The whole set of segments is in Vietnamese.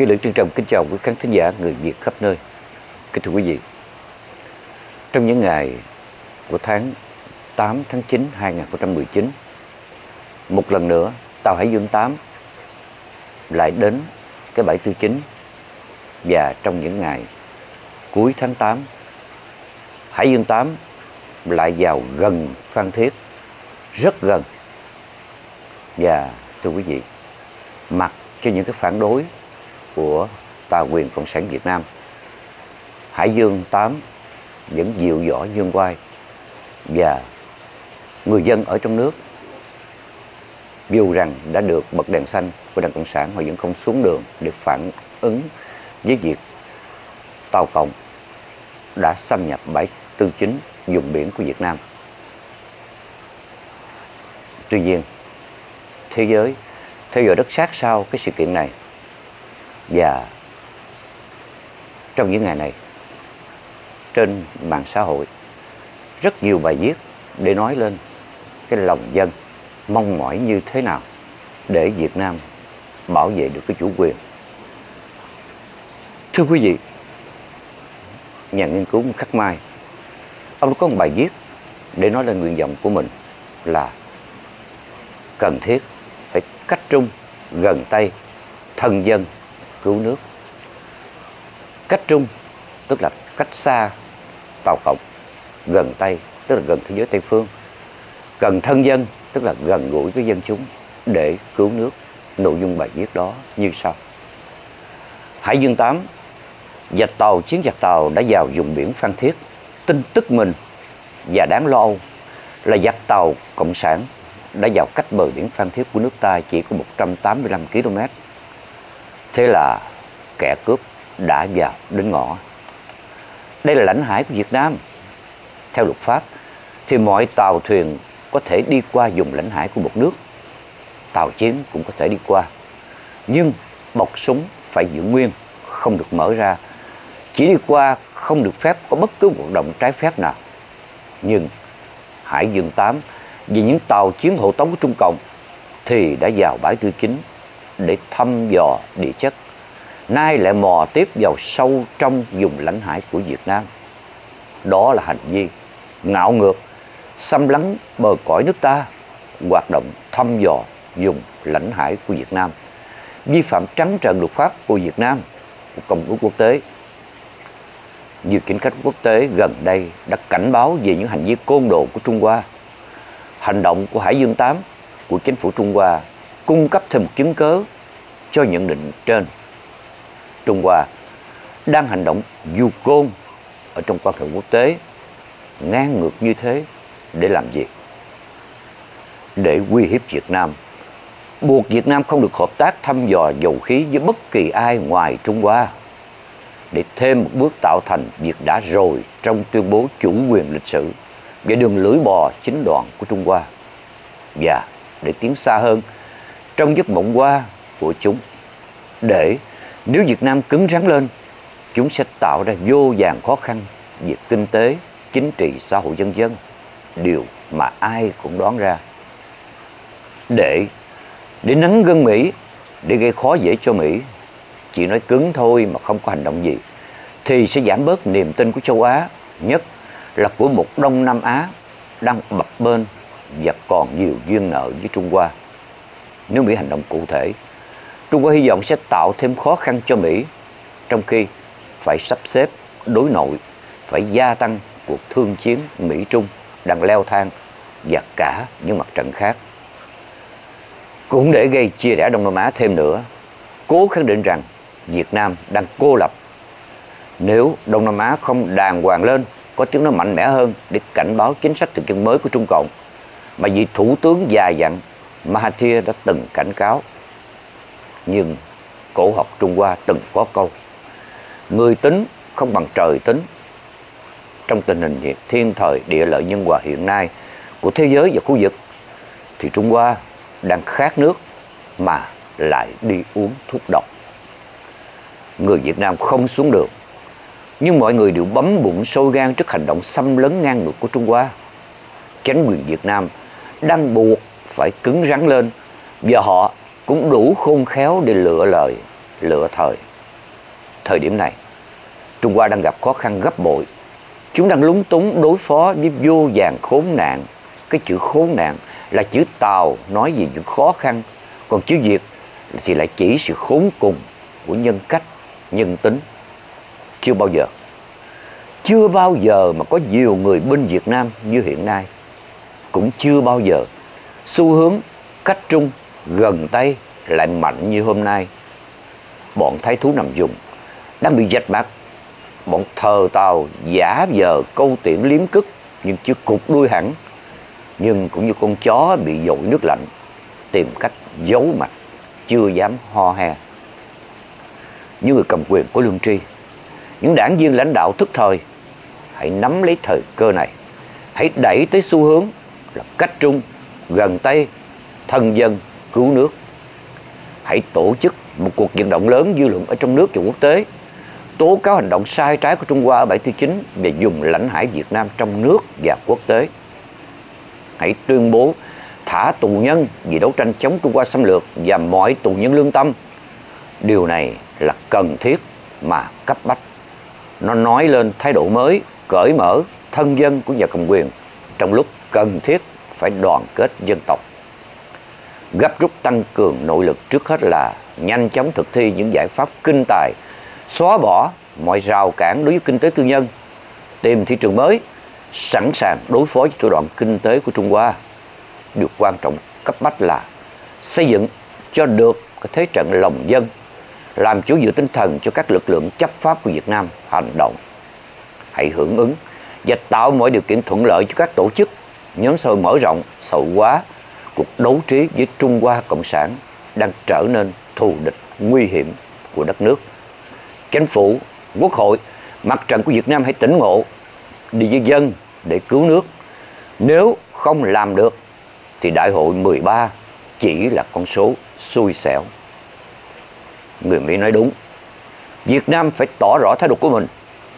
Nghi lễ trân trọng kính chào quý khán thính giả người Việt khắp nơi. Kính thưa quý vị, trong những ngày của tháng 8 tháng 9 2019, một lần nữa tàu Hải Dương 8 lại đến cái bãi tư chính và trong những ngày cuối tháng 8 Hải Dương 8 lại vào gần Phan Thiết rất gần và thưa quý vị mặc cho những cái phản đối của tà quyền Cộng sản Việt Nam Hải Dương 8 vẫn dịu dõ dương quay và người dân ở trong nước dù rằng đã được bật đèn xanh của Đảng Cộng sản họ vẫn không xuống đường để phản ứng với việc tàu cộng đã xâm nhập bãi tư chính vùng biển của Việt Nam. Tuy nhiên, thế giới theo dõi rất sát sao cái sự kiện này và trong những ngày này trên mạng xã hội rất nhiều bài viết để nói lên cái lòng dân mong mỏi như thế nào để Việt Nam bảo vệ được cái chủ quyền. Thưa quý vị, nhà nghiên cứu Khắc Mai, ông có một bài viết để nói lên nguyện vọng của mình là cần thiết phải cách trung, gần tay, thân dân, cứu nước. Cách trung tức là cách xa Tàu Cộng, gần tay tức là gần thế giới Tây Phương, gần thân dân tức là gần gũi với dân chúng để cứu nước. Nội dung bài viết đó như sau. Hải Dương 8 Giặc tàu, chiến giặc tàu đã vào vùng biển Phan Thiết. Tin tức mình và đáng lo âu là giặc tàu Cộng sản đã vào cách bờ biển Phan Thiết của nước ta chỉ có 185 km. Thế là kẻ cướp đã vào đến ngõ. Đây là lãnh hải của Việt Nam. Theo luật pháp thì mọi tàu thuyền có thể đi qua vùng lãnh hải của một nước. Tàu chiến cũng có thể đi qua. Nhưng bọc súng phải giữ nguyên, không được mở ra. Chỉ đi qua không được phép có bất cứ hoạt động trái phép nào. Nhưng Hải Dương 8 vì những tàu chiến hộ tống của Trung Cộng thì đã vào bãi tư chính để thăm dò địa chất. Nay lại mò tiếp vào sâu trong vùng lãnh hải của Việt Nam. Đó là hành vi ngạo ngược, xâm lấn bờ cõi nước ta, hoạt động thăm dò vùng lãnh hải của Việt Nam, vi phạm trắng trợn luật pháp của Việt Nam, của Công ước quốc tế. Nhiều chính khách quốc tế gần đây đã cảnh báo về những hành vi côn đồ của Trung Hoa hành động của Hải Dương 8 của chính phủ Trung Hoa cung cấp thêm một chứng cớ cho nhận định trên. Trung Hoa đang hành động du côn ở trong quan hệ quốc tế ngang ngược như thế để làm gì? Để uy hiếp Việt Nam, buộc Việt Nam không được hợp tác thăm dò dầu khí với bất kỳ ai ngoài Trung Hoa để thêm một bước tạo thành việc đã rồi trong tuyên bố chủ quyền lịch sử về đường lưỡi bò chính đoạn của Trung Hoa và để tiến xa hơn trong giấc mộng qua của chúng. Để nếu Việt Nam cứng rắn lên chúng sẽ tạo ra vô vàng khó khăn về kinh tế, chính trị, xã hội dân dân. Điều mà ai cũng đoán ra. Để để nắng gân Mỹ để gây khó dễ cho Mỹ chỉ nói cứng thôi mà không có hành động gì thì sẽ giảm bớt niềm tin của châu Á nhất là của một Đông Nam Á đang bập bên và còn nhiều duyên nợ với Trung Hoa. Nếu Mỹ hành động cụ thể, Trung Quốc hy vọng sẽ tạo thêm khó khăn cho Mỹ, trong khi phải sắp xếp đối nội, phải gia tăng cuộc thương chiến Mỹ-Trung đang leo thang và cả những mặt trận khác. Cũng để gây chia rẽ Đông Nam Á thêm nữa, cố khẳng định rằng Việt Nam đang cô lập. Nếu Đông Nam Á không đàng hoàng lên có tiếng nói mạnh mẽ hơn để cảnh báo chính sách thực dân mới của Trung Cộng mà vị thủ tướng già dặn Mahathir đã từng cảnh cáo. Nhưng cổ học Trung Hoa từng có câu, Người tính không bằng trời tính Trong tình hình thiên thời, địa lợi, nhân hòa hiện nay của thế giới và khu vực, thì Trung Hoa đang khát nước mà lại đi uống thuốc độc. Người Việt Nam không xuống đường, nhưng mọi người đều bấm bụng sôi gan trước hành động xâm lấn ngang ngược của Trung Hoa. Chánh quyền Việt Nam đang buộc phải cứng rắn lên và họ cũng đủ khôn khéo để lựa lời lựa thời. Thời điểm này, Trung Hoa đang gặp khó khăn gấp bội. Chúng đang lúng túng đối phó với vô vàng khốn nạn. Cái chữ khốn nạn là chữ Tàu nói về những khó khăn, còn chữ Việt thì lại chỉ sự khốn cùng của nhân cách, nhân tính. Chưa bao giờ, chưa bao giờ mà có nhiều người bên Việt Nam như hiện nay. Cũng chưa bao giờ xu hướng cách trung, gần Tây lại mạnh như hôm nay. Bọn thái thú nằm dùng đang bị dạch mặt. Bọn thờ tàu giả giờ câu tiễn liếm cức nhưng chưa cục đuôi hẳn. Nhưng cũng như con chó bị dội nước lạnh tìm cách giấu mặt chưa dám ho he. Những người cầm quyền của lương tri, những đảng viên lãnh đạo thức thời, hãy nắm lấy thời cơ này, hãy đẩy tới xu hướng là cách trung, gần tay thân dân, cứu nước. Hãy tổ chức một cuộc vận động lớn dư luận ở trong nước và quốc tế, tố cáo hành động sai trái của Trung Hoa ở 749 về dùng lãnh hải Việt Nam trong nước và quốc tế. Hãy tuyên bố thả tù nhân vì đấu tranh chống Trung Hoa xâm lược và mọi tù nhân lương tâm. Điều này là cần thiết mà cấp bách. Nó nói lên thái độ mới, cởi mở, thân dân của nhà cầm quyền trong lúc cần thiết phải đoàn kết dân tộc. Gấp rút tăng cường nội lực trước hết là nhanh chóng thực thi những giải pháp kinh tài, xóa bỏ mọi rào cản đối với kinh tế tư nhân, tìm thị trường mới, sẵn sàng đối phó với thủ đoạn kinh tế của Trung Hoa điều quan trọng cấp bách là xây dựng cho được cái thế trận lòng dân làm chủ dựa tinh thần cho các lực lượng chấp pháp của Việt Nam hành động hãy hưởng ứng và tạo mọi điều kiện thuận lợi cho các tổ chức nhóm xã hội mở rộng xã hội hóa cuộc đấu trí với Trung Hoa, Cộng sản đang trở nên thù địch nguy hiểm của đất nước chính phủ, quốc hội, mặt trận của Việt Nam hãy tỉnh ngộ, đi với dân để cứu nước nếu không làm được, thì đại hội 13 chỉ là con số xui xẻo. Người Mỹ nói đúng. Việt Nam phải tỏ rõ thái độ của mình.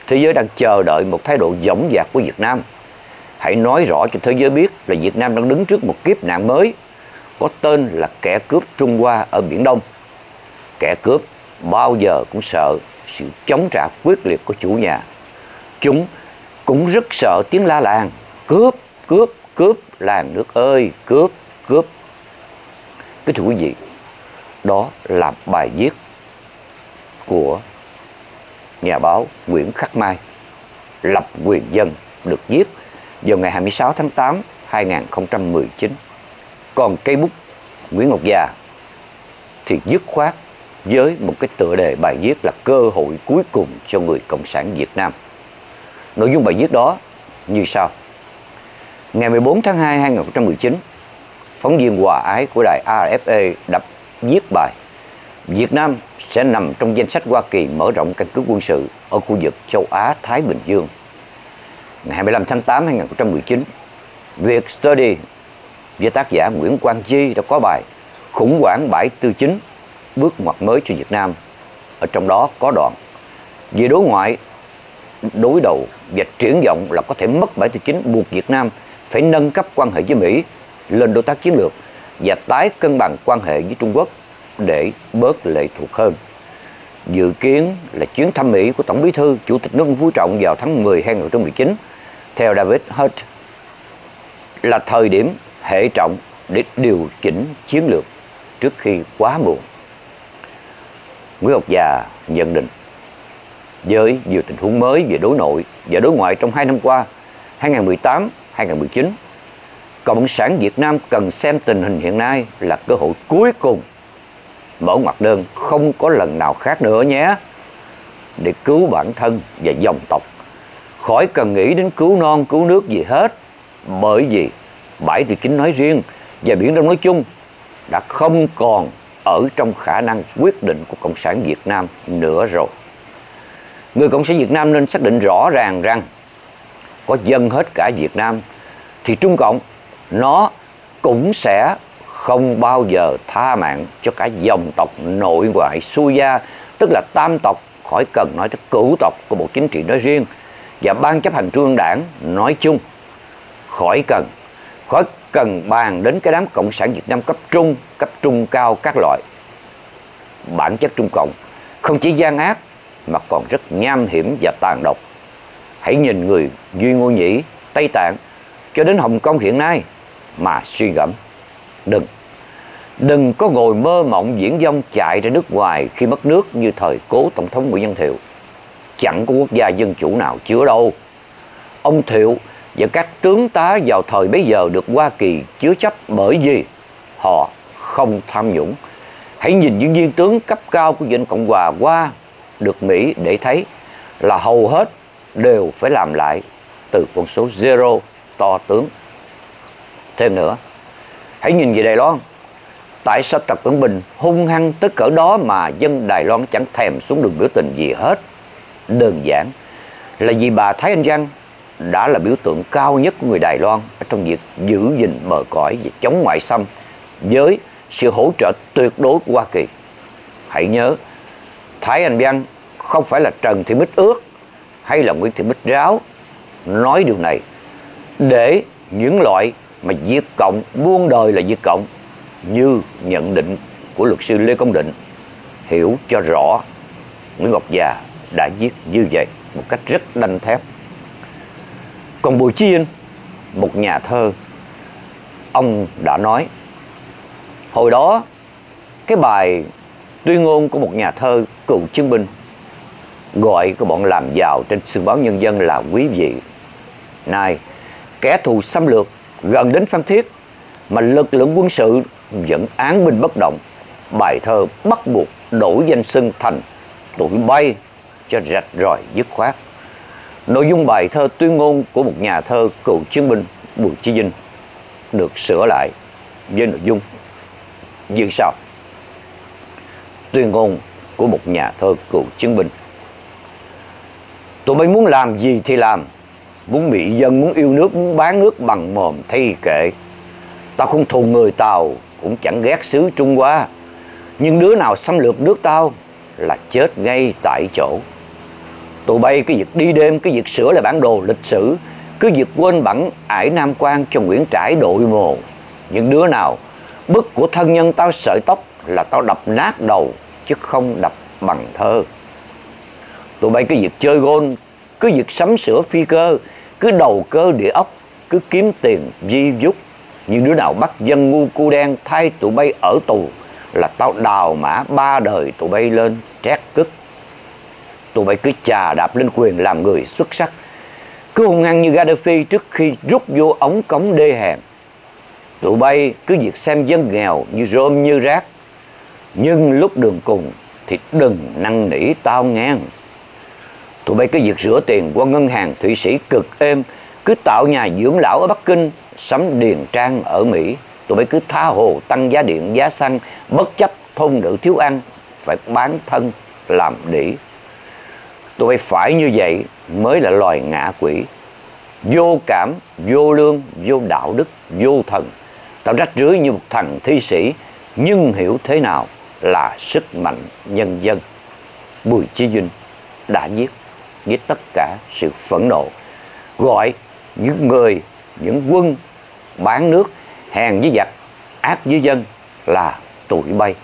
Thế giới đang chờ đợi một thái độ dõng dạc của Việt Nam. Hãy nói rõ cho thế giới biết là Việt Nam đang đứng trước một kiếp nạn mới có tên là kẻ cướp Trung Hoa ở Biển Đông. Kẻ cướp bao giờ cũng sợ sự chống trả quyết liệt của chủ nhà. Chúng cũng rất sợ tiếng la làng cướp, cướp, cướp làng nước ơi cướp cướp cái thưa quý vị đó là bài viết của nhà báo Nguyễn Khắc Mai lập quyền dân được viết vào ngày 26 tháng 8 2019 còn cây bút Nguyễn Ngọc Già thì dứt khoát với một cái tựa đề bài viết là cơ hội cuối cùng cho người cộng sản Việt Nam. Nội dung bài viết đó như sau. Ngày 14 tháng 2 2019, phóng viên Hòa Ái của đài RFA e đã viết bài Việt Nam sẽ nằm trong danh sách Hoa Kỳ mở rộng căn cứ quân sự ở khu vực châu Á-Thái Bình Dương. Ngày 25 tháng 8 2019, Việt Study với tác giả Nguyễn Quang Chi đã có bài Khủng hoảng bãi tư chính, bước ngoặt mới cho Việt Nam. Ở trong đó có đoạn Về đối ngoại, đối đầu và triển vọng là có thể mất bãi tư chính buộc Việt Nam phải nâng cấp quan hệ với Mỹ lên đối tác chiến lược và tái cân bằng quan hệ với Trung Quốc để bớt lệ thuộc hơn. Dự kiến là chuyến thăm Mỹ của Tổng bí thư Chủ tịch nước Phú Trọng vào tháng 10 2019 theo David Hurt là thời điểm hệ trọng để điều chỉnh chiến lược trước khi quá muộn. Nguyễn học Già nhận định với nhiều tình huống mới về đối nội và đối ngoại trong hai năm qua 2018 2019, Cộng sản Việt Nam cần xem tình hình hiện nay là cơ hội cuối cùng mở mặt đơn không có lần nào khác nữa nhé để cứu bản thân và dòng tộc khỏi cần nghĩ đến cứu non, cứu nước gì hết. Bởi vì bãi thì kính nói riêng và biển đông nói chung đã không còn ở trong khả năng quyết định của cộng sản việt nam nữa rồi. Người cộng sản việt nam nên xác định rõ ràng rằng có dân hết cả Việt Nam thì Trung Cộng nó cũng sẽ không bao giờ tha mạng cho cả dòng tộc nội ngoại xuôi gia, tức là tam tộc, khỏi cần nói tới cửu tộc của bộ chính trị nói riêng và ban chấp hành trung ương đảng nói chung khỏi cần khỏi cần bàn đến cái đám cộng sản Việt Nam cấp trung cấp trung cao các loại bản chất Trung Cộng không chỉ gian ác mà còn rất nham hiểm và tàn độc. Hãy nhìn người Duy Ngô Nhĩ, Tây Tạng cho đến Hồng Kông hiện nay mà suy ngẫm. Đừng, đừng có ngồi mơ mộng diễn dông chạy ra nước ngoài khi mất nước như thời cố Tổng thống Nguyễn Văn Thiệu. Chẳng có quốc gia dân chủ nào chứa đâu. Ông Thiệu và các tướng tá vào thời bấy giờ được Hoa Kỳ chứa chấp bởi vì họ không tham nhũng. Hãy nhìn những viên tướng cấp cao của Dân Cộng Hòa qua được Mỹ để thấy là hầu hết đều phải làm lại từ con số zero to tướng. Thêm nữa, hãy nhìn về Đài Loan. Tại sao Tập Cận Bình hung hăng tới cỡ đó mà dân Đài Loan chẳng thèm xuống đường biểu tình gì hết? Đơn giản là vì bà Thái Anh Văn đã là biểu tượng cao nhất của người Đài Loan ở trong việc giữ gìn bờ cõi và chống ngoại xâm với sự hỗ trợ tuyệt đối của Hoa Kỳ. Hãy nhớ, Thái Anh Văn không phải là Trần Thị Bích Ước hay là Nguyễn Thị Bích Ráo nói điều này để những loại mà diệt cộng buông đời là diệt cộng như nhận định của luật sư Lê Công Định hiểu cho rõ Nguyễn Ngọc Già đã viết như vậy một cách rất đanh thép. Còn Bùi Chiên, một nhà thơ ông đã nói hồi đó cái bài tuyên ngôn của một nhà thơ cựu chiến binh gọi của bọn làm giàu trên sương báo nhân dân là quý vị. Nay kẻ thù xâm lược gần đến phan thiết mà lực lượng quân sự vẫn án binh bất động bài thơ bắt buộc đổi danh xưng thành tụi bay cho rạch ròi dứt khoát. Nội dung bài thơ tuyên ngôn của một nhà thơ cựu chiến binh Bùi Chí Vinh được sửa lại với nội dung như sau. Tuyên ngôn của một nhà thơ cựu chiến binh. Tụi bay muốn làm gì thì làm. Muốn bị dân, muốn yêu nước, muốn bán nước bằng mồm thi kệ. Tao không thù người tàu, cũng chẳng ghét xứ trung hoa. Nhưng đứa nào xâm lược nước tao là chết ngay tại chỗ tụi bay cái việc đi đêm cái việc sửa lại bản đồ lịch sử, cứ việc quên bẵng ải nam quan cho nguyễn trãi đội mồ. Những đứa nào, bức của thân nhân tao sợi tóc là tao đập nát đầu, chứ không đập bằng thơ. Tụi bay cứ việc chơi gôn cứ việc sắm sửa phi cơ, cứ đầu cơ địa ốc, cứ kiếm tiền di dúc những đứa nào bắt dân ngu cu đen thay tụi bay ở tù là tao đào mã ba đời tụi bay lên trét cức tụi bay cứ chà đạp lên quyền làm người xuất sắc. Cứ hung hăng như Gaddafi trước khi rút vô ống cống đê hèn tụi bay cứ việc xem dân nghèo như rôm như rác. Nhưng lúc đường cùng thì đừng năn nỉ tao ngang. Tụi bay cứ việc rửa tiền qua ngân hàng thụy sĩ cực êm, cứ tạo nhà dưỡng lão ở bắc kinh, sắm điền trang ở mỹ. Tụi bay cứ tha hồ tăng giá điện giá xăng, bất chấp thôn nữ thiếu ăn, phải bán thân làm đỉ tôi phải như vậy mới là loài ngạ quỷ. Vô cảm, vô lương, vô đạo đức, vô thần. Tao rách rưới như một thằng thi sĩ, nhưng hiểu thế nào là sức mạnh nhân dân. Bùi chí vinh đã viết với tất cả sự phẫn nộ, gọi những người, những quân, bán nước, hèn với giặc, ác với dân là tụi bay.